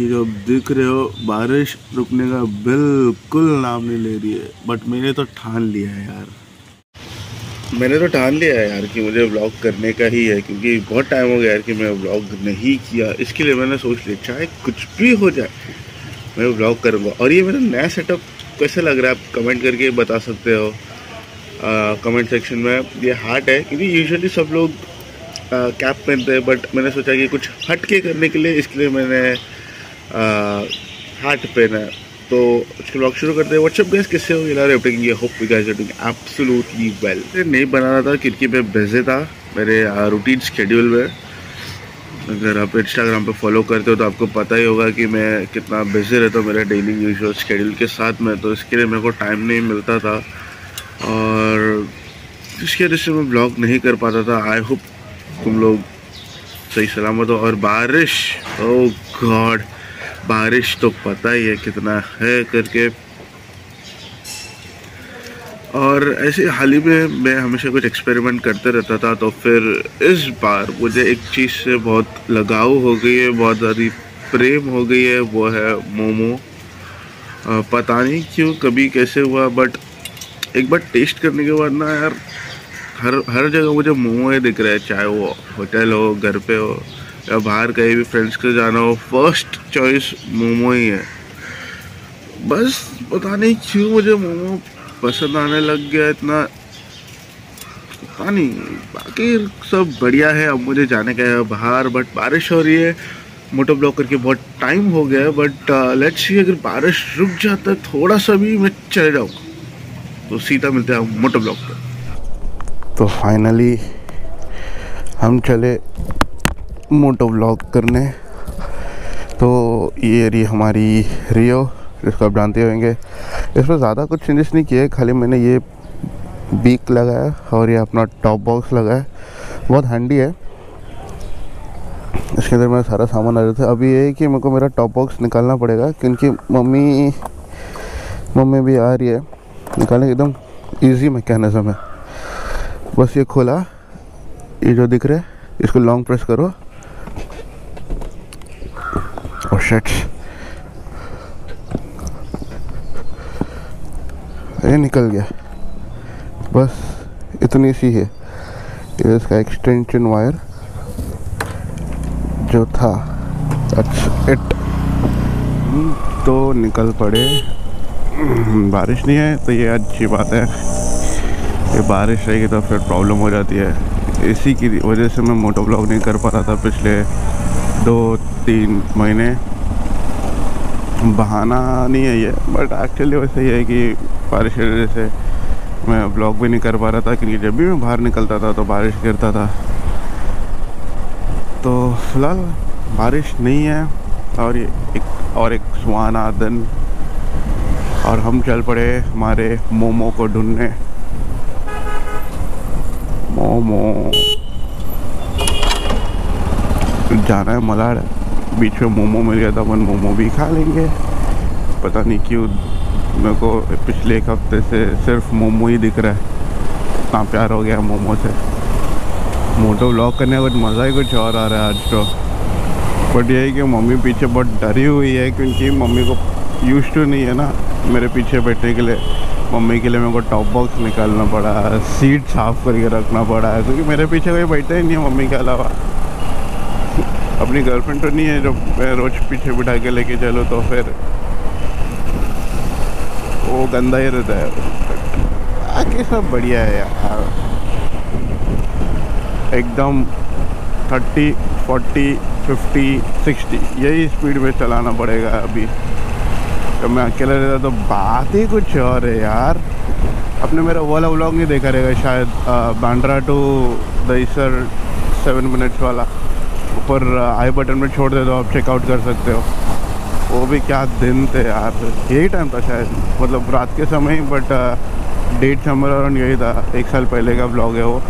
ये जो दिख रहे हो, बारिश रुकने का बिल्कुल नाम नहीं ले रही है। बट मैंने तो ठान लिया है यार। मैंने तो ठान लिया है यार कि मुझे ब्लॉग करने का ही है, क्योंकि बहुत टाइम हो गया यार कि मैं ब्लॉग नहीं किया। इसके लिए मैंने सोच लिया, चाहे कुछ भी हो जाए, मैं ब्लॉग करूँगा। और ये मेरा नया सेटअप कैसे लग रहा है, आप कमेंट करके बता सकते हो। कमेंट सेक्शन में। ये हार्ट है, क्योंकि यूजुअली सब लोग कैप पहनते हैं बट मैंने सोचा कि कुछ हट के करने के लिए इसके लिए मैंने हार्ट पहना है तो उसके ब्लॉग शुरू करते हैं। व्हाट्सअप गैस किससे हो? होप यू गाइस वेल नहीं बना रहा था, क्योंकि मैं बिज़ी था। मेरे रूटीन शेड्यूल में। अगर आप इंस्टाग्राम पे फॉलो करते हो तो आपको पता ही होगा कि मैं कितना बिज़ी रहता हूँ मेरे डेली यूजुअल शेड्यूल के साथ में। तो इसके लिए मेरे को टाइम नहीं मिलता था। और इसकी वजह से मैं ब्लॉग नहीं कर पाता था। आई होप तुम लोग सही सलामत हो। और बारिश ओ गॉड बारिश तो पता ही है कितना है करके। और ऐसे हाल ही में मैं हमेशा कुछ एक्सपेरिमेंट करते रहता था तो फिर इस बार मुझे एक चीज़ से बहुत लगाव हो गई है, बहुत ज़्यादा प्रेम हो गई है, वो है मोमो। पता नहीं क्यों, कभी कैसे हुआ बट एक बार टेस्ट करने के बाद ना यार, हर हर जगह मुझे मोमो ही दिख रहा है, चाहे वो होटल हो, घर पे हो। या बाहर कहीं भी फ्रेंड्स के जाना हो फ़र्स्ट चॉइस मोमो ही है। बस पता नहीं क्यों मुझे मोमो पसंद आने लग गया इतना। पता नहीं, बाकी सब बढ़िया है, अब मुझे जाने का है बाहर बट बारिश हो रही है। मोटो ब्लॉक करके बहुत टाइम हो गया है बट लेट्स सी अगर बारिश रुक जाता है, थोड़ा सा भी मैं चले जाऊँगा। तो सीधा मिलते हैं मोटो ब्लॉक पर तो फाइनली हम चले मोटो ब्लॉग करने। तो ये रही हमारी रियो, जिसको आप जानते होंगे। इसमें ज़्यादा कुछ चेंजेस नहीं किए, खाली मैंने ये बीक लगाया और ये अपना टॉप बॉक्स लगाया। बहुत हैंडी है। इसके अंदर मेरा सारा सामान आ रहा था अभी ये है कि मेरे को मेरा टॉप बॉक्स निकालना पड़ेगा, क्योंकि मम्मी मम्मी भी आ रही है। निकालने एकदम इजी मैकेनिज्म है बस ये खोला। ये जो दिख रहा है, इसको लॉन्ग प्रेस करो। शर्ट ये निकल गया। बस इतनी सी है। ये इसका एक्सटेंशन वायर जो था। इट तो निकल पड़े। बारिश नहीं है तो ये अच्छी बात है। ये बारिश रहेगी तो फिर प्रॉब्लम हो जाती है। इसी की वजह से मैं मोटो ब्लॉग नहीं कर पा रहा था पिछले दो तीन महीने। बहाना नहीं है ये बट एक्चुअली वैसे ये है कि बारिश की वजह से मैं ब्लॉग भी नहीं कर पा रहा था, क्योंकि जब भी मैं बाहर निकलता था तो बारिश गिरता था। तो फ़िलहाल बारिश नहीं है, और ये एक, और एक सुहाना दिन। और हम चल पड़े हमारे मोमो को ढूँढने। मोमो। जाना है मलाड। बीच में मोमो मिल गया था, अपन मोमो भी खा लेंगे। पता नहीं क्यों, मेरे को पिछले एक हफ़्ते से सिर्फ़ मोमो ही दिख रहा है। इतना प्यार हो गया मोमो से। मोटो ब्लॉग करने कुछ मज़ा ही कुछ और आ रहा है आज तो। बट ये कि मम्मी पीछे बहुत डरी हुई है, क्योंकि मम्मी को यूज़ टू नहीं है ना मेरे पीछे बैठने के लिए। मम्मी के लिए मेरे को टॉप बॉक्स निकालना पड़ा सीट साफ़ करके रखना पड़ा है क्योंकि मेरे पीछे कोई बैठता ही नहीं है मम्मी के अलावा। अपनी गर्लफ्रेंड तो नहीं है जो मैं रोज पीछे बिठा के लेके चलो तो फिर वो गंदा ही रहता है। आगे सब बढ़िया है यार। एकदम थर्टी फोर्टी फिफ्टी सिक्सटी यही स्पीड में चलाना पड़ेगा अभी। तो मैं अकेला रहता तो बात ही कुछ और है यार। अपने मेरा वाला व्लॉग नहीं देखा रहेगा शायद Bandra to Dahisar seven minutes वाला। ऊपर आई बटन में छोड़ दे दो आप चेकआउट कर सकते हो। वो भी क्या दिन थे यार। यही टाइम था शायद। मतलब रात के समय ही बट डेट समर और यही था। एक साल पहले का ब्लॉग है वो।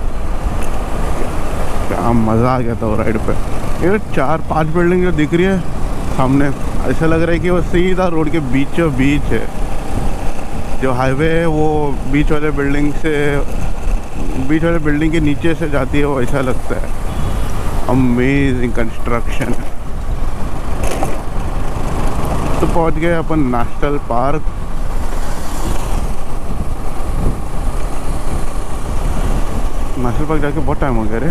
क्या मज़ा आ गया था वो राइड पे। ये चार, पाँच बिल्डिंग जो दिख रही है सामने, ऐसा लग रहा है कि वो सीधा रोड के बीचों बीच है। जो हाईवे है, वो बीच वाले बिल्डिंग से, बीच वाले बिल्डिंग के नीचे से जाती है वो, ऐसा लगता है। अमेजिंग कंस्ट्रक्शन तो पहुँच गए अपन नेशनल पार्क नेशनल पार्क जाके बहुत टाइम हो गया रे।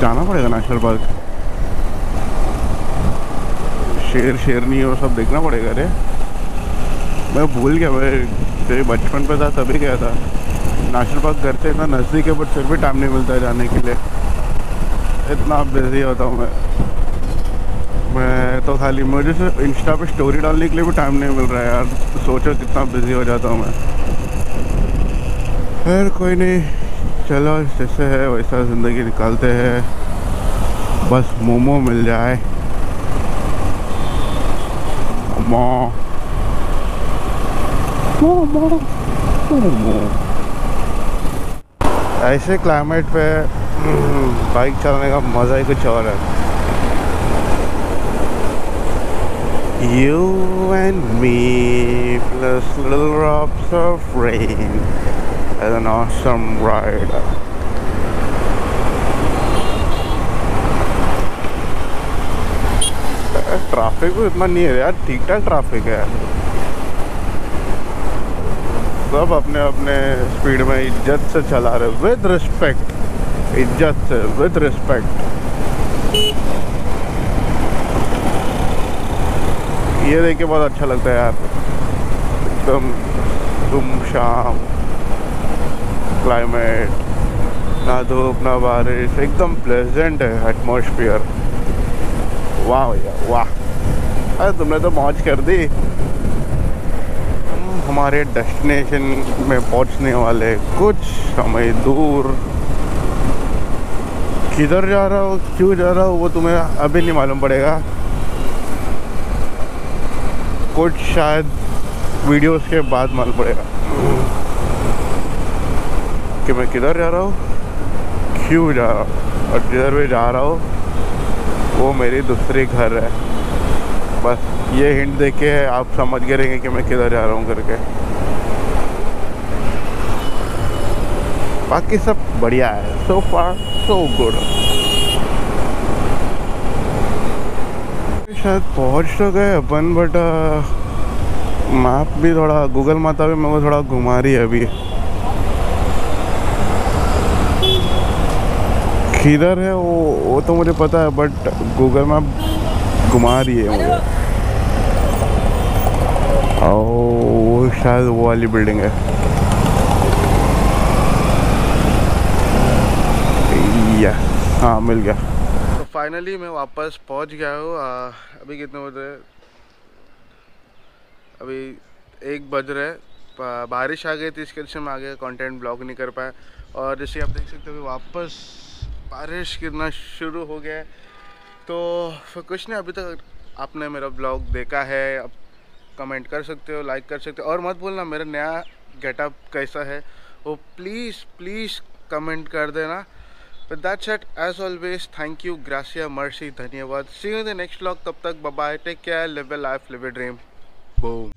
जाना पड़ेगा नेशनल पार्क शेर शेरनी और सब देखना पड़ेगा रे। मैं भूल गया, मैं तेरे बचपन पे था, तभी गया था। नेशनल पार्क घर से इतना नज़दीक है बट फिर भी टाइम नहीं मिलता है जाने के लिए। इतना बिज़ी होता हूँ मैं। मैं तो खाली, मुझे से इंस्टा पे स्टोरी डालने के लिए भी टाइम नहीं मिल रहा है यार। सोचो कितना बिज़ी हो जाता हूँ मैं। फिर कोई नहीं। चलो, जैसे है, वैसा ज़िंदगी निकालते हैं। बस मोमो मिल जाए। ऐसे क्लाइमेट पे बाइक चलाने का मज़ा ही कुछ और है। You and me plus little drops of rain as an awesome ride. Traffic भी इतना नहीं है यार ठीक ठाक ट्रैफ़िक है। सब अपने अपने स्पीड में इज़्ज़त से चला रहे विद रिस्पेक्ट इज़्ज़त से विद रिस्पेक्ट ये देख के बहुत अच्छा लगता है यार। एकदम तुम शाम क्लाइमेट ना धूप, ना बारिश, एकदम प्लेजेंट है एटमोसफियर वाह भैया, वाह। अरे तुमने तो मौज कर दी। हमारे डेस्टिनेशन में पहुँचने वाले कुछ समय दूर किधर जा रहा हो? क्यों जा रहा हो? वो तुम्हें अभी नहीं मालूम पड़ेगा। कुछ शायद वीडियोस के बाद मालूम पड़ेगा। कि मैं किधर जा रहा हूँ? क्यों जा रहा हूँ? और जिधर भी जा रहा हूँ, वो मेरी दूसरी घर है। बस ये हिंट देख आप समझ गए रहेंगे कि मैं किधर जा रहा हूँ करके। बाकी सब बढ़िया है। सो फार सो गुड शायद पहुँच तो गए अपन बट मैप भी थोड़ा गूगल माता भी मेरे को थोड़ा घुमा रही है अभी। किधर है वो वो तो मुझे पता है बट गूगल मैप घुमा रही है मुझे। ओ शायद वो वाली बिल्डिंग है या हाँ मिल गया। तो फाइनली मैं वापस पहुँच गया हूँ अभी कितने बज रहे अभी एक बज रहे बारिश आ गई थी, इसके लिए मैं आगे कंटेंट ब्लॉग नहीं कर पाया। और जैसे आप देख सकते हो वापस बारिश गिरना शुरू हो गया तो फिर कुछ नहीं, अभी तक आपने मेरा ब्लॉग देखा है। अब कमेंट कर सकते हो लाइक कर सकते हो। और मत बोलना मेरा नया गेटअप कैसा है, वो प्लीज़ प्लीज़ कमेंट कर देना। But that's it. As always, thank you, Gracia, Mercy, Dhanyavad. See you in the next vlog. Tab tak, bye bye. Take care. Live a life, live a dream. Boom.